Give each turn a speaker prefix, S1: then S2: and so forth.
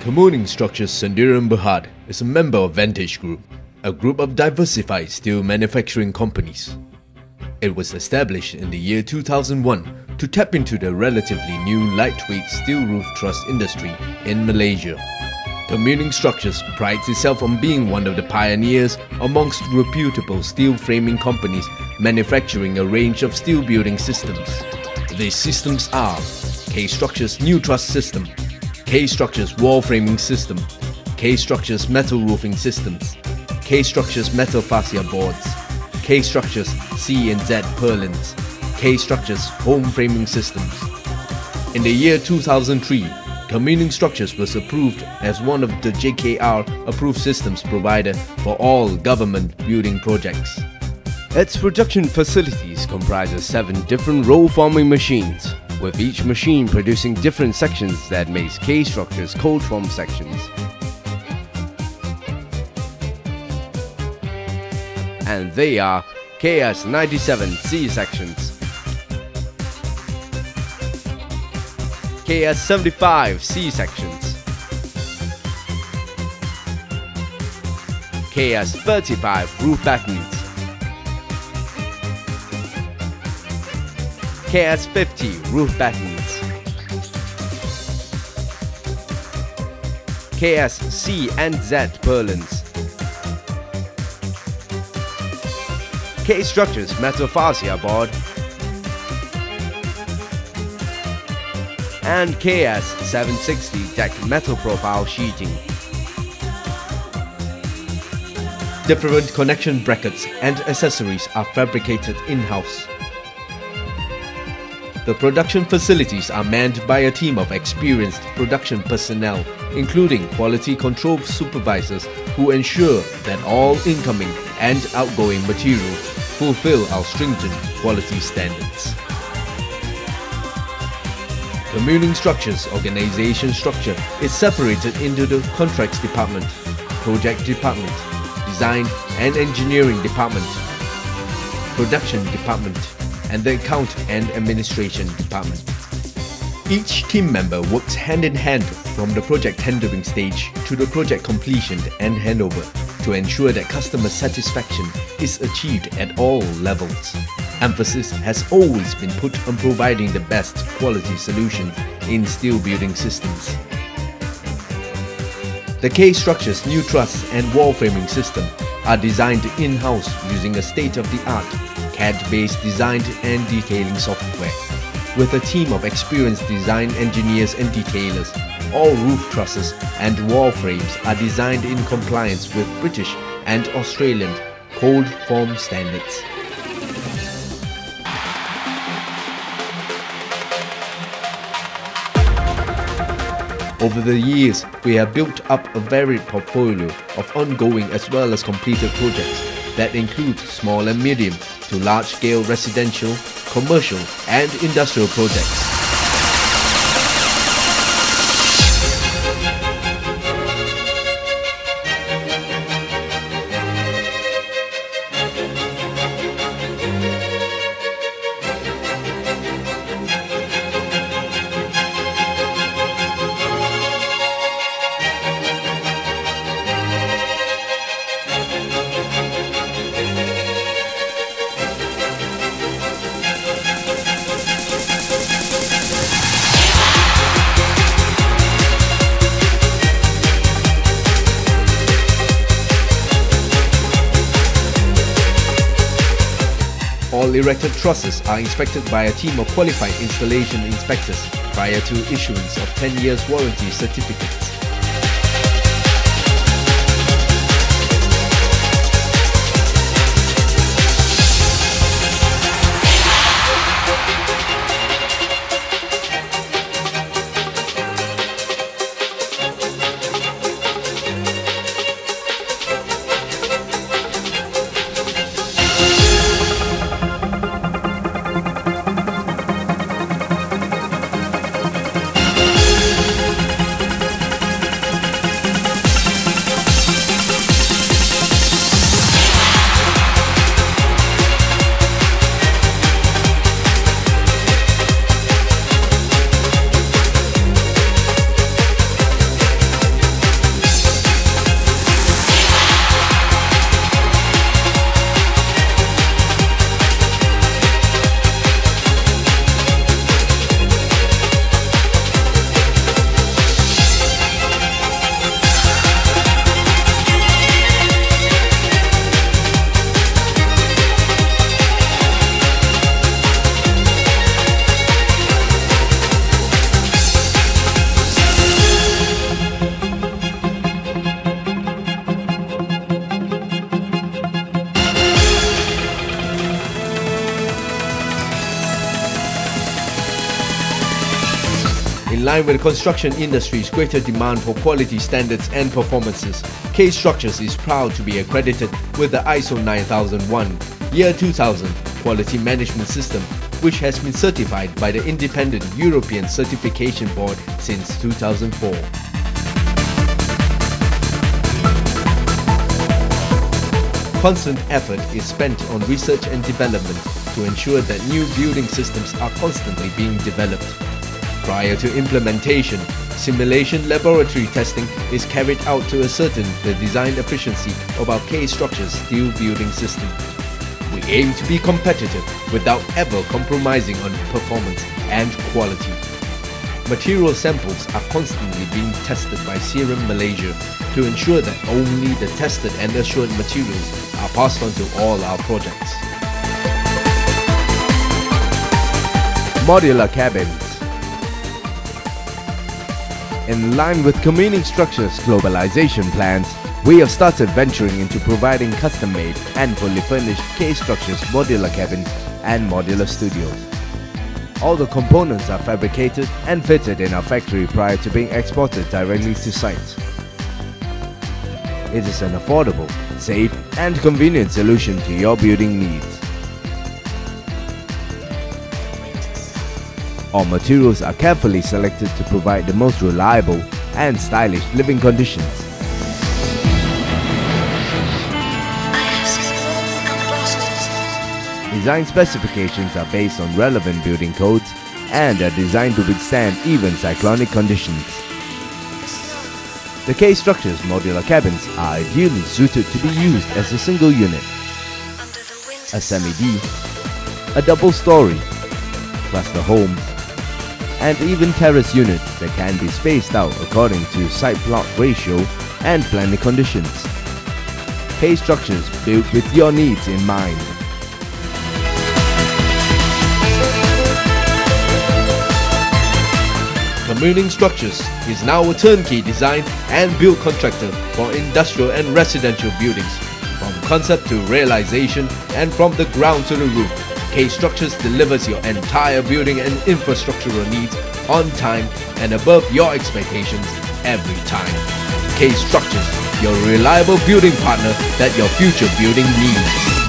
S1: Kemuning Structures Sendirian Berhad is a member of Vantage Group, a group of diversified steel manufacturing companies. It was established in the year 2001 to tap into the relatively new lightweight steel roof truss industry in Malaysia. Kemuning Structures prides itself on being one of the pioneers amongst reputable steel framing companies manufacturing a range of steel building systems. These systems are K Structures New Truss System, K Structures Wall Framing System, K Structures Metal Roofing Systems, K Structures Metal Fascia Boards, K Structures C and Z Purlins, K Structures Home Framing Systems. In the year 2003, Kemuning Structures was approved as one of the JKR approved systems provider for all government building projects. Its production facilities comprises seven different roll forming machines, with each machine producing different sections that makes K structures cold form sections. And they are KS97C sections, KS75C sections, KS35 roof battens, KS50 roof battens, KSC and Z purlins, K Structures metal fascia board, and KS760 deck metal profile sheeting. Different connection brackets and accessories are fabricated in-house. The production facilities are manned by a team of experienced production personnel, including quality control supervisors who ensure that all incoming and outgoing materials fulfill our stringent quality standards. Kemuning Structures organization structure is separated into the Contracts Department, Project Department, Design and Engineering Department, Production Department, and the Account and Administration Department. Each team member works hand in hand from the project tendering stage to the project completion and handover to ensure that customer satisfaction is achieved at all levels. Emphasis has always been put on providing the best quality solutions in steel building systems. The K Structures new truss and wall framing system are designed in-house using a state-of-the-art CAD-based design and detailing software. With a team of experienced design engineers and detailers, all roof trusses and wall frames are designed in compliance with British and Australian cold form standards. Over the years, we have built up a varied portfolio of ongoing as well as completed projects that include small and medium to large-scale residential, commercial and industrial projects. All erected trusses are inspected by a team of qualified installation inspectors prior to issuance of 10 years warranty certificates. Line with the construction industry's greater demand for quality standards and performances, K Structures is proud to be accredited with the ISO 9001 Year 2000 Quality Management System, which has been certified by the independent European Certification Board since 2004. Constant effort is spent on research and development to ensure that new building systems are constantly being developed. Prior to implementation, simulation laboratory testing is carried out to ascertain the design efficiency of our K-Structures steel building system. We aim to be competitive without ever compromising on performance and quality. Material samples are constantly being tested by SIRIM Malaysia to ensure that only the tested and assured materials are passed on to all our projects.
S2: Modular cabins in line with Kemuning Structures globalization plans, we have started venturing into providing custom-made and fully furnished K-Structures modular cabins and modular studios. All the components are fabricated and fitted in our factory prior to being exported directly to site. It is an affordable, safe and convenient solution to your building needs. All materials are carefully selected to provide the most reliable and stylish living conditions. Design specifications are based on relevant building codes and are designed to withstand even cyclonic conditions. The K-Structures modular cabins are ideally suited to be used as a single unit, a semi-D, a double story, cluster home, and even terrace units that can be spaced out according to site plot ratio and planning conditions. K structures built with your needs in mind.
S1: Kemuning Structures is now a turnkey design and build contractor for industrial and residential buildings, from concept to realization and from the ground to the roof. K Structures delivers your entire building and infrastructural needs on time and above your expectations every time. K Structures, your reliable building partner that your future building needs.